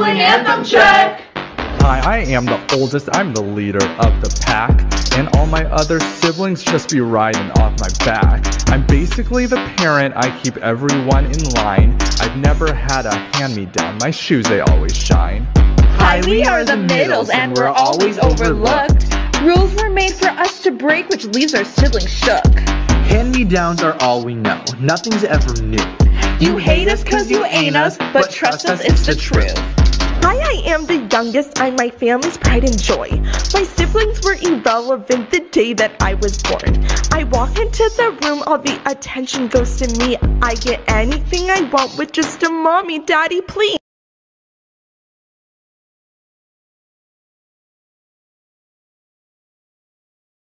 Sibling anthem check! Hi, I am the oldest, I'm the leader of the pack, and all my other siblings just be riding off my back. I'm basically the parent, I keep everyone in line. I've never had a hand-me-down, my shoes they always shine. Hi, we are the middles, and we're always overlooked. Rules were made for us to break, which leaves our siblings shook. Hand-me-downs are all we know, nothing's ever new. You hate us cause you ain't us, but trust us, it's the truth. Hi, I am the youngest. I'm my family's pride and joy. My siblings were irrelevant the day that I was born. I walk into the room, all the attention goes to me. I get anything I want with just a mommy, daddy, please.